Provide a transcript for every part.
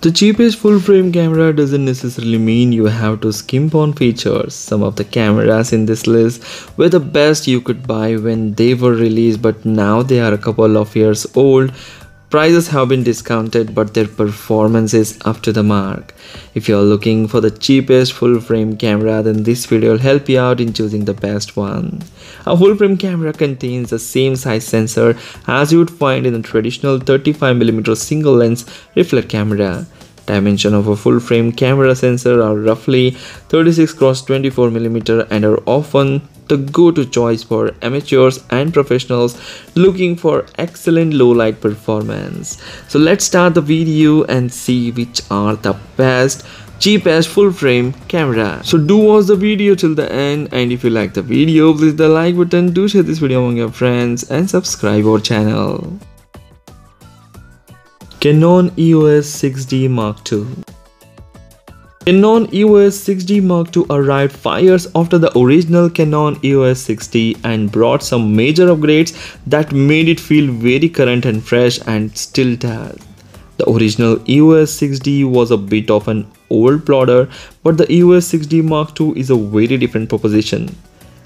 The cheapest full frame camera doesn't necessarily mean you have to skimp on features. Some of the cameras in this list were the best you could buy when they were released but now they are a couple of years old Prices have been discounted but their performance is up to the mark. If you are looking for the cheapest full frame camera then this video will help you out in choosing the best one. A full frame camera contains the same size sensor as you would find in a traditional 35mm single lens reflex camera. Dimension of a full frame camera sensor are roughly 36 x 24 mm and are often the go-to choice for amateurs and professionals looking for excellent low light performance. So let's start the video and see which are the best cheapest full frame camera. So do watch the video till the end and if you like the video please the like button. Do share this video among your friends and subscribe our channel. Canon eos 6d mark ii Canon EOS 6D Mark II arrived 5 years after the original Canon EOS 6D and brought some major upgrades that made it feel very current and fresh and still does. The original EOS 6D was a bit of an old plodder but the EOS 6D Mark II is a very different proposition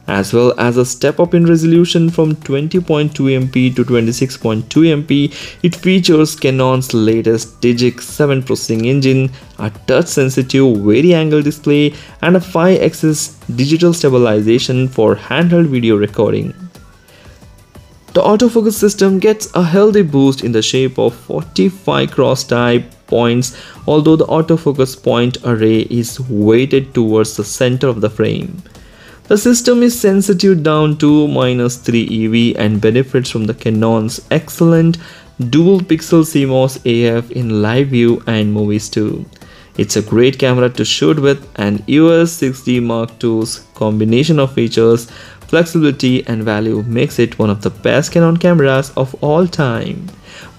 as well as a step up in resolution from 20.2MP to 26.2MP. It features Canon's latest Digic 7 processing engine, a touch-sensitive vari-angle display, and a 5-axis digital stabilization for handheld video recording. The autofocus system gets a healthy boost in the shape of 45 cross type points although the autofocus point array is weighted towards the center of the frame. The system is sensitive down to minus 3 EV and benefits from the Canon's excellent dual pixel CMOS AF in live view and movies too. It's a great camera to shoot with and EOS 6D Mark II's combination of features, flexibility and value makes it one of the best Canon cameras of all time.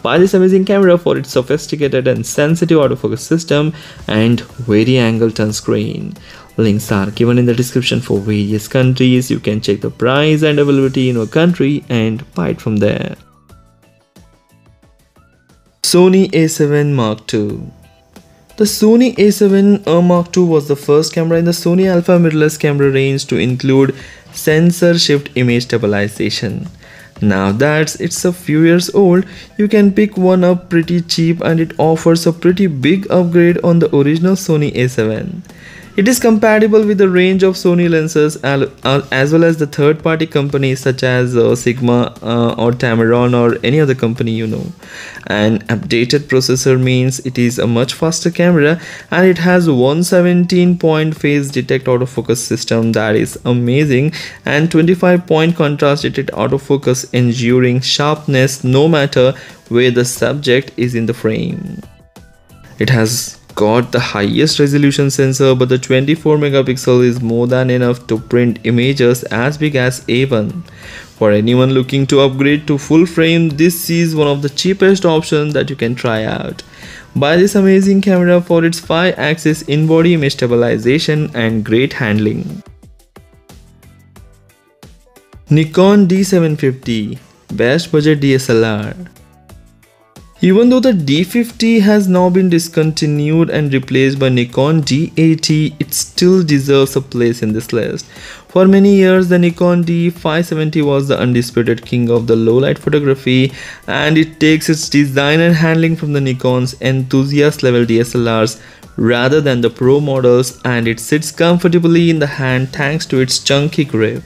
Buy this amazing camera for its sophisticated and sensitive autofocus system and vari-angle turn screen. Links are given in the description for various countries. You can check the price and availability in your country and buy it from there. Sony a7 Mark II the Sony a7 uh, Mark II was the first camera in the Sony Alpha mirrorless camera range to include sensor shift image stabilization. Now that it's a few years old, you can pick one up pretty cheap and it offers a pretty big upgrade on the original Sony a7. It is compatible with a range of Sony lenses as well as the third-party companies such as uh, Sigma uh, or Tamron or any other company you know. An updated processor means it is a much faster camera and it has 117 point phase detect autofocus system that is amazing and 25 point contrast detect autofocus ensuring sharpness no matter where the subject is in the frame. It has got the highest resolution sensor but the 24 megapixel is more than enough to print images as big as A1. For anyone looking to upgrade to full frame this is one of the cheapest options that you can try out. Buy this amazing camera for its 5 axis in-body image stabilization and great handling. Nikon D750 Best Budget DSLR even though the D750 has now been discontinued and replaced by Nikon D780, it still deserves a place in this list. For many years, the Nikon D750 was the undisputed king of the low light photography and it takes its design and handling from the Nikon's enthusiast level DSLRs rather than the pro models and it sits comfortably in the hand thanks to its chunky grip.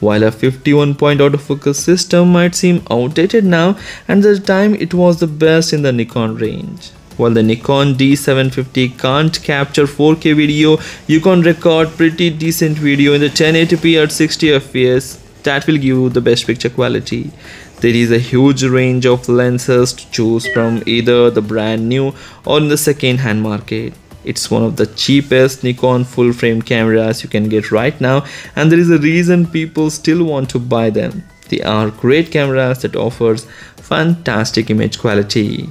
While a 51 point autofocus system might seem outdated now, and at the time it was the best in the Nikon range. While the Nikon D750 can't capture 4K video, you can record pretty decent video in the 1080p at 60 fps that will give you the best picture quality. There is a huge range of lenses to choose from either the brand new or in the second hand market. It's one of the cheapest Nikon full frame cameras you can get right now and there is a reason people still want to buy them. They are great cameras that offers fantastic image quality.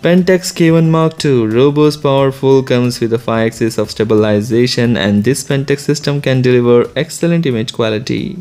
Pentax K1 Mark II robust powerful comes with a 5 axis of stabilization and this Pentax system can deliver excellent image quality.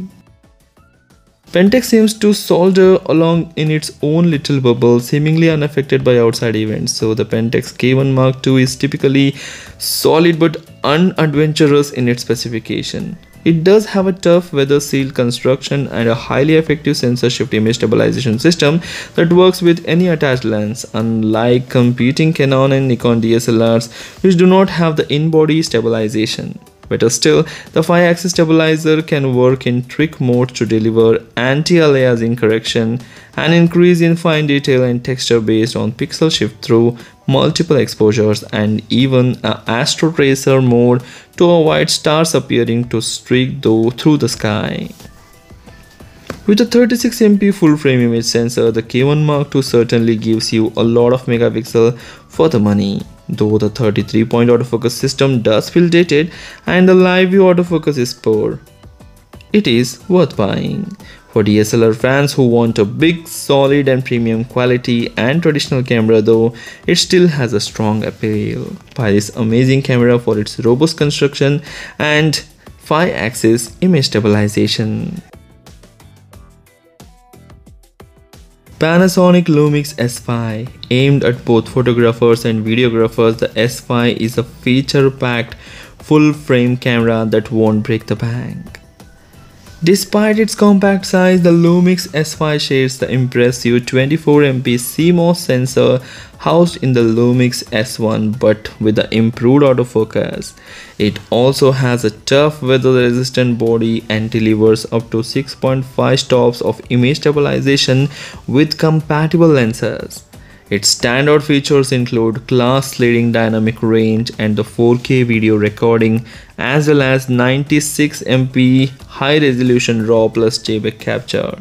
Pentax seems to solder along in its own little bubble, seemingly unaffected by outside events. So the Pentax K1 Mark II is typically solid but unadventurous in its specification. It does have a tough weather sealed construction and a highly effective sensor shift image stabilization system that works with any attached lens, unlike competing Canon and Nikon DSLRs which do not have the in-body stabilization. Better still, the 5-axis stabilizer can work in trick mode to deliver anti-aliasing correction and increase in fine detail and texture based on pixel shift through multiple exposures and even a astro tracer mode to avoid stars appearing to streak through the sky. With a 36MP full frame image sensor, the K1 Mark II certainly gives you a lot of megapixel for the money. Though the 33 point autofocus system does feel dated and the live view autofocus is poor, it is worth buying. For DSLR fans who want a big, solid and premium quality and traditional camera though, it still has a strong appeal. Buy this amazing camera for its robust construction and 5-axis image stabilization. Panasonic Lumix S5 aimed at both photographers and videographers the S5 is a feature-packed full-frame camera that won't break the bank. Despite its compact size, the Lumix S5 shares the impressive 24MP CMOS sensor housed in the Lumix S1 but with the improved autofocus. It also has a tough weather resistant body and delivers up to 6.5 stops of image stabilization with compatible lenses. Its standout features include class leading dynamic range and the 4K video recording as well as 96MP high resolution RAW plus JPEG capture.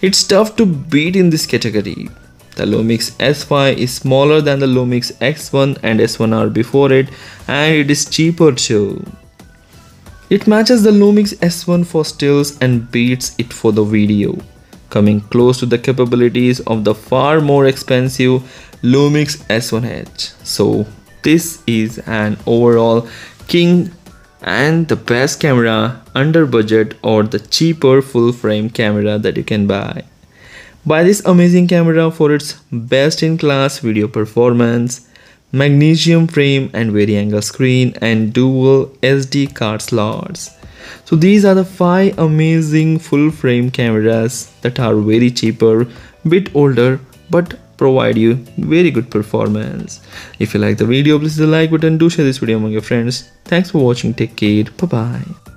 It's tough to beat in this category. The Lumix S5 is smaller than the Lumix S1 and S1R before it and it is cheaper too. It matches the Lumix S1 for stills and beats it for the video coming close to the capabilities of the far more expensive Lumix S1H. So this is an overall king and the best camera under budget or the cheaper full frame camera that you can buy. Buy this amazing camera for its best in class video performance, magnesium frame and vari-angle screen and dual SD card slots. So these are the 5 amazing full frame cameras that are very cheaper, bit older but provide you very good performance. If you like the video please hit the like button, do share this video among your friends. Thanks for watching, take care, bye bye.